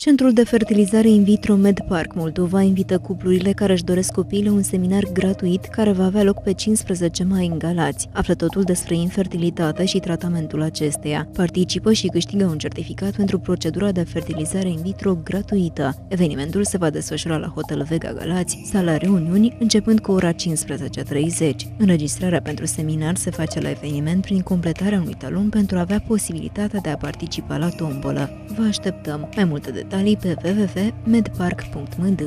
Centrul de fertilizare in vitro MedPark Moldova invită cuplurile care își doresc copii la un seminar gratuit care va avea loc pe 15 mai în Galați. Află totul despre infertilitate și tratamentul acesteia. Participă și câștigă un certificat pentru procedura de fertilizare in vitro gratuită. Evenimentul se va desfășura la Hotel Vega Galați, sala reuniuni, începând cu ora 15.30. Înregistrarea pentru seminar se face la eveniment prin completarea unui talon pentru a avea posibilitatea de a participa la tombolă. Vă așteptăm! Mai multe detalii detalii pe www.medpark.md.